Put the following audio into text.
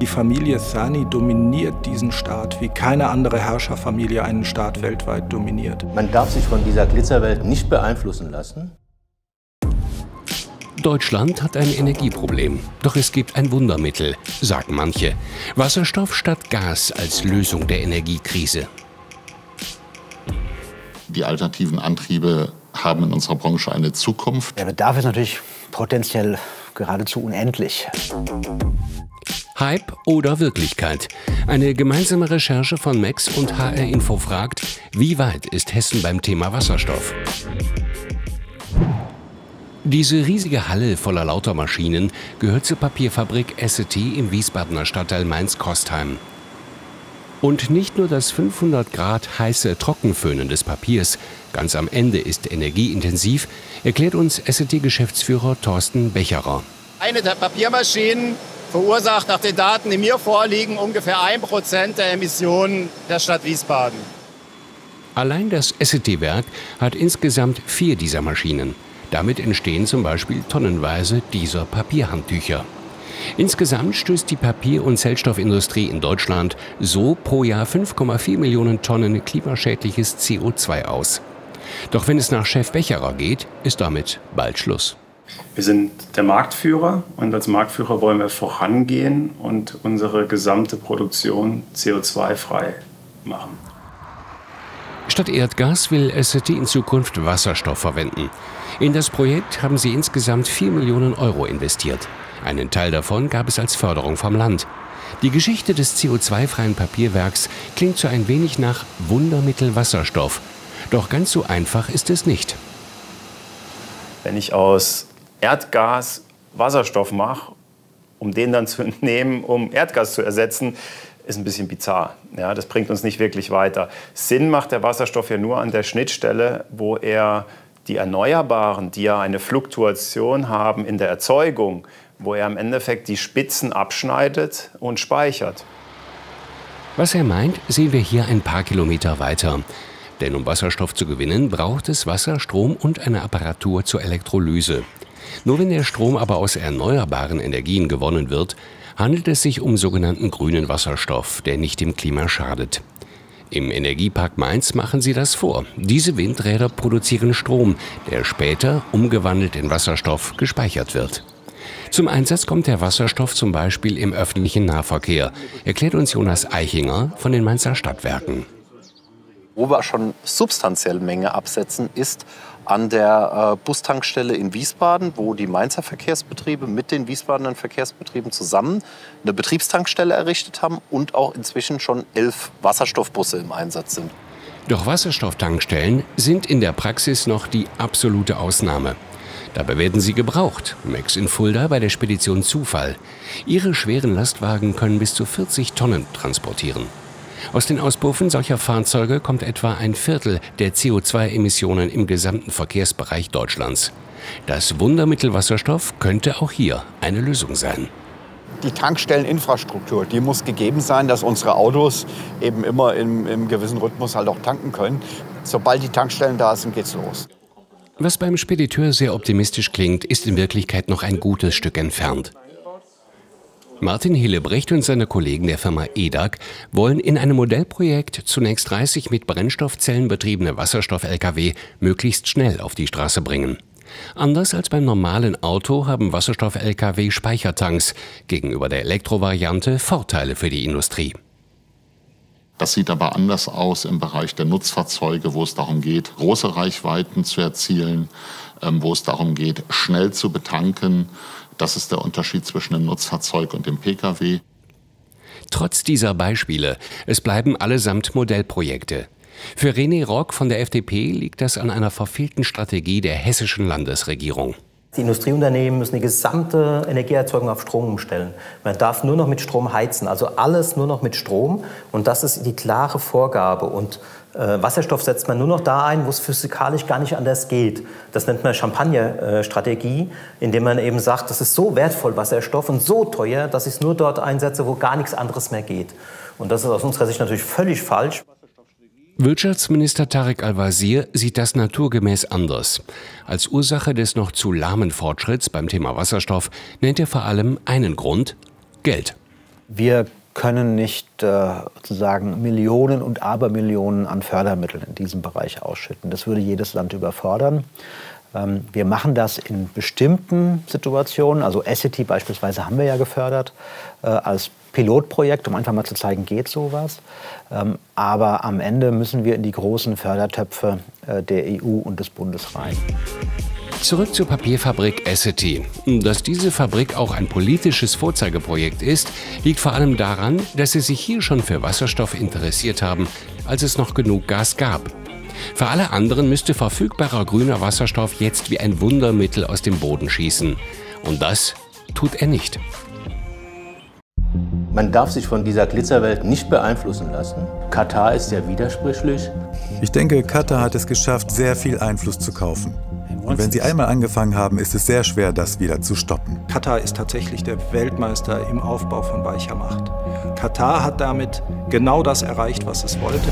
Die Familie Thani dominiert diesen Staat, wie keine andere Herrscherfamilie einen Staat weltweit dominiert. Man darf sich von dieser Glitzerwelt nicht beeinflussen lassen. Deutschland hat ein Energieproblem. Doch es gibt ein Wundermittel, sagen manche. Wasserstoff statt Gas als Lösung der Energiekrise. Die alternativen Antriebe haben in unserer Branche eine Zukunft. Der Bedarf ist natürlich potenziell geradezu unendlich. Hype oder Wirklichkeit? Eine gemeinsame Recherche von Max und HR Info fragt, wie weit ist Hessen beim Thema Wasserstoff? Diese riesige Halle voller lauter Maschinen gehört zur Papierfabrik Essity im Wiesbadener Stadtteil Mainz-Kostheim. Und nicht nur das 500 Grad heiße Trockenföhnen des Papiers, ganz am Ende ist energieintensiv, erklärt uns Essity-Geschäftsführer Thorsten Becherer. Eine der Papiermaschinen verursacht nach den Daten, die mir vorliegen, ungefähr 1% der Emissionen der Stadt Wiesbaden. Allein das Essity-Werk hat insgesamt vier dieser Maschinen. Damit entstehen zum Beispiel tonnenweise dieser Papierhandtücher. Insgesamt stößt die Papier- und Zellstoffindustrie in Deutschland so pro Jahr 5,4 Millionen Tonnen klimaschädliches CO2 aus. Doch wenn es nach Chef Becherer geht, ist damit bald Schluss. Wir sind der Marktführer und als Marktführer wollen wir vorangehen und unsere gesamte Produktion CO2-frei machen. Statt Erdgas will Essity in Zukunft Wasserstoff verwenden. In das Projekt haben sie insgesamt 4 Millionen Euro investiert. Einen Teil davon gab es als Förderung vom Land. Die Geschichte des CO2-freien Papierwerks klingt so ein wenig nach Wundermittel Wasserstoff. Doch ganz so einfach ist es nicht. Wenn ich aus Erdgas Wasserstoff mache, um den dann zu nehmen, um Erdgas zu ersetzen, ist ein bisschen bizarr. Ja, das bringt uns nicht wirklich weiter. Sinn macht der Wasserstoff ja nur an der Schnittstelle, wo er die Erneuerbaren, die ja eine Fluktuation haben in der Erzeugung, wo er im Endeffekt die Spitzen abschneidet und speichert. Was er meint, sehen wir hier ein paar Kilometer weiter. Denn um Wasserstoff zu gewinnen, braucht es Wasser, Strom und eine Apparatur zur Elektrolyse. Nur wenn der Strom aber aus erneuerbaren Energien gewonnen wird, handelt es sich um sogenannten grünen Wasserstoff, der nicht dem Klima schadet. Im Energiepark Mainz machen sie das vor. Diese Windräder produzieren Strom, der später, umgewandelt in Wasserstoff, gespeichert wird. Zum Einsatz kommt der Wasserstoff zum Beispiel im öffentlichen Nahverkehr, erklärt uns Jonas Eichinger von den Mainzer Stadtwerken. Wo wir schon substanziell Menge absetzen, ist an der äh, Bustankstelle in Wiesbaden, wo die Mainzer Verkehrsbetriebe mit den Wiesbadener Verkehrsbetrieben zusammen eine Betriebstankstelle errichtet haben und auch inzwischen schon elf Wasserstoffbusse im Einsatz sind. Doch Wasserstofftankstellen sind in der Praxis noch die absolute Ausnahme. Dabei werden sie gebraucht. Max in Fulda bei der Spedition Zufall. Ihre schweren Lastwagen können bis zu 40 Tonnen transportieren. Aus den Auspuffen solcher Fahrzeuge kommt etwa ein Viertel der CO2-Emissionen im gesamten Verkehrsbereich Deutschlands. Das Wundermittel Wasserstoff könnte auch hier eine Lösung sein. Die Tankstelleninfrastruktur, die muss gegeben sein, dass unsere Autos eben immer im, im gewissen Rhythmus halt auch tanken können. Sobald die Tankstellen da sind, geht's los. Was beim Spediteur sehr optimistisch klingt, ist in Wirklichkeit noch ein gutes Stück entfernt. Martin Hillebrecht und seine Kollegen der Firma EDAG wollen in einem Modellprojekt zunächst 30 mit Brennstoffzellen betriebene Wasserstoff-Lkw möglichst schnell auf die Straße bringen. Anders als beim normalen Auto haben Wasserstoff-Lkw Speichertanks, gegenüber der Elektrovariante Vorteile für die Industrie. Das sieht aber anders aus im Bereich der Nutzfahrzeuge, wo es darum geht, große Reichweiten zu erzielen, ähm, wo es darum geht, schnell zu betanken. Das ist der Unterschied zwischen dem Nutzfahrzeug und dem Pkw. Trotz dieser Beispiele, es bleiben allesamt Modellprojekte. Für René Rock von der FDP liegt das an einer verfehlten Strategie der hessischen Landesregierung. Die Industrieunternehmen müssen die gesamte Energieerzeugung auf Strom umstellen. Man darf nur noch mit Strom heizen, also alles nur noch mit Strom. Und das ist die klare Vorgabe. Und äh, Wasserstoff setzt man nur noch da ein, wo es physikalisch gar nicht anders geht. Das nennt man Champagner-Strategie, indem man eben sagt, das ist so wertvoll Wasserstoff und so teuer, dass ich es nur dort einsetze, wo gar nichts anderes mehr geht. Und das ist aus unserer Sicht natürlich völlig falsch. Wirtschaftsminister Tarek Al-Wazir sieht das naturgemäß anders. Als Ursache des noch zu lahmen Fortschritts beim Thema Wasserstoff nennt er vor allem einen Grund Geld. Wir können nicht äh, sozusagen Millionen und Abermillionen an Fördermitteln in diesem Bereich ausschütten. Das würde jedes Land überfordern. Ähm, wir machen das in bestimmten Situationen. Also Essity beispielsweise haben wir ja gefördert äh, als Pilotprojekt, um einfach mal zu zeigen, geht sowas. Ähm, aber am Ende müssen wir in die großen Fördertöpfe äh, der EU und des Bundes rein. Zurück zur Papierfabrik Essity. Dass diese Fabrik auch ein politisches Vorzeigeprojekt ist, liegt vor allem daran, dass sie sich hier schon für Wasserstoff interessiert haben, als es noch genug Gas gab. Für alle anderen müsste verfügbarer grüner Wasserstoff jetzt wie ein Wundermittel aus dem Boden schießen. Und das tut er nicht. Man darf sich von dieser Glitzerwelt nicht beeinflussen lassen. Katar ist ja widersprüchlich. Ich denke, Katar hat es geschafft, sehr viel Einfluss zu kaufen. Und wenn sie einmal angefangen haben, ist es sehr schwer, das wieder zu stoppen. Katar ist tatsächlich der Weltmeister im Aufbau von weicher Macht. Katar hat damit genau das erreicht, was es wollte.